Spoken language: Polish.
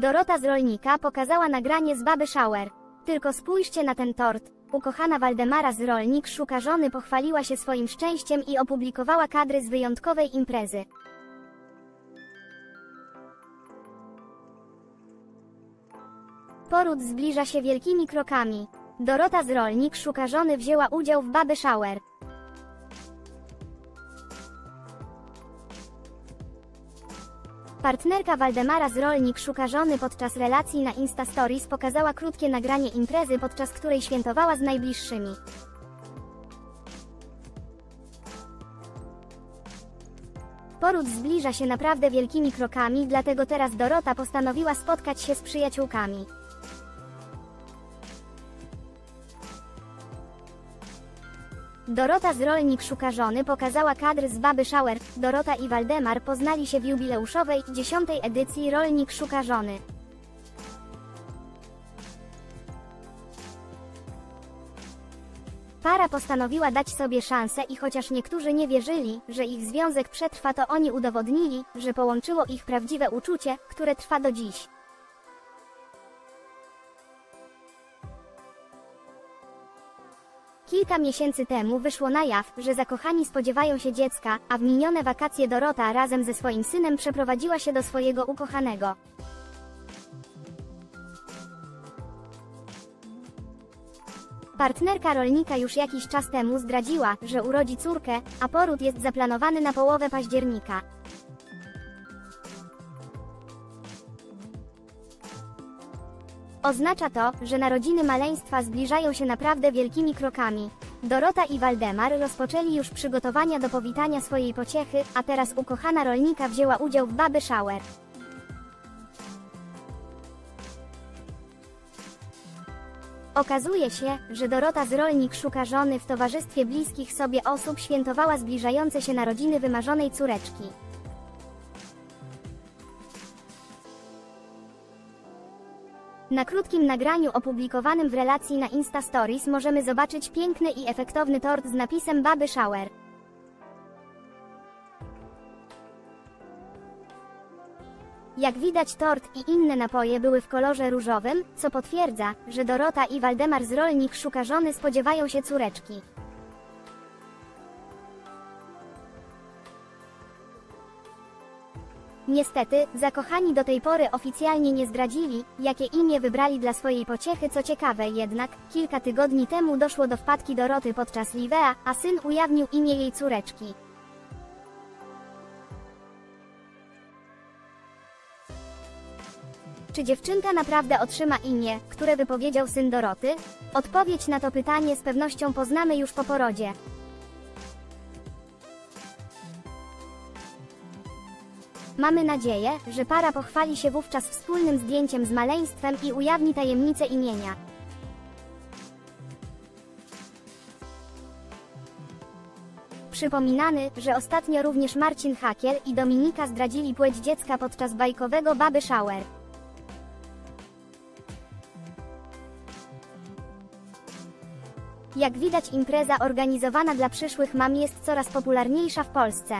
Dorota z Rolnika pokazała nagranie z Baby Shower. Tylko spójrzcie na ten tort. Ukochana Waldemara z Rolnik szuka żony pochwaliła się swoim szczęściem i opublikowała kadry z wyjątkowej imprezy. Poród zbliża się wielkimi krokami. Dorota z Rolnik szuka żony wzięła udział w Baby Shower. Partnerka Waldemara z Rolnik szuka żony podczas relacji na Insta Stories pokazała krótkie nagranie imprezy, podczas której świętowała z najbliższymi. Poród zbliża się naprawdę wielkimi krokami, dlatego teraz Dorota postanowiła spotkać się z przyjaciółkami. Dorota z Rolnik szuka żony pokazała kadr z Baby Shower. Dorota i Waldemar poznali się w jubileuszowej, dziesiątej edycji Rolnik szuka żony. Para postanowiła dać sobie szansę i chociaż niektórzy nie wierzyli, że ich związek przetrwa to oni udowodnili, że połączyło ich prawdziwe uczucie, które trwa do dziś. Kilka miesięcy temu wyszło na jaw, że zakochani spodziewają się dziecka, a w minione wakacje Dorota razem ze swoim synem przeprowadziła się do swojego ukochanego. Partnerka rolnika już jakiś czas temu zdradziła, że urodzi córkę, a poród jest zaplanowany na połowę października. Oznacza to, że narodziny maleństwa zbliżają się naprawdę wielkimi krokami. Dorota i Waldemar rozpoczęli już przygotowania do powitania swojej pociechy, a teraz ukochana rolnika wzięła udział w Baby Shower. Okazuje się, że Dorota z Rolnik szuka żony w towarzystwie bliskich sobie osób świętowała zbliżające się narodziny wymarzonej córeczki. Na krótkim nagraniu opublikowanym w relacji na Insta Stories możemy zobaczyć piękny i efektowny tort z napisem Baby Shower. Jak widać tort i inne napoje były w kolorze różowym, co potwierdza, że Dorota i Waldemar z Rolnik szuka żony spodziewają się córeczki. Niestety, zakochani do tej pory oficjalnie nie zdradzili, jakie imię wybrali dla swojej pociechy. Co ciekawe jednak, kilka tygodni temu doszło do wpadki Doroty podczas Livea, a syn ujawnił imię jej córeczki. Czy dziewczynka naprawdę otrzyma imię, które wypowiedział syn Doroty? Odpowiedź na to pytanie z pewnością poznamy już po porodzie. Mamy nadzieję, że para pochwali się wówczas wspólnym zdjęciem z maleństwem i ujawni tajemnicę imienia. Przypominany, że ostatnio również Marcin Hakiel i Dominika zdradzili płeć dziecka podczas bajkowego Baby Shower. Jak widać impreza organizowana dla przyszłych mam jest coraz popularniejsza w Polsce.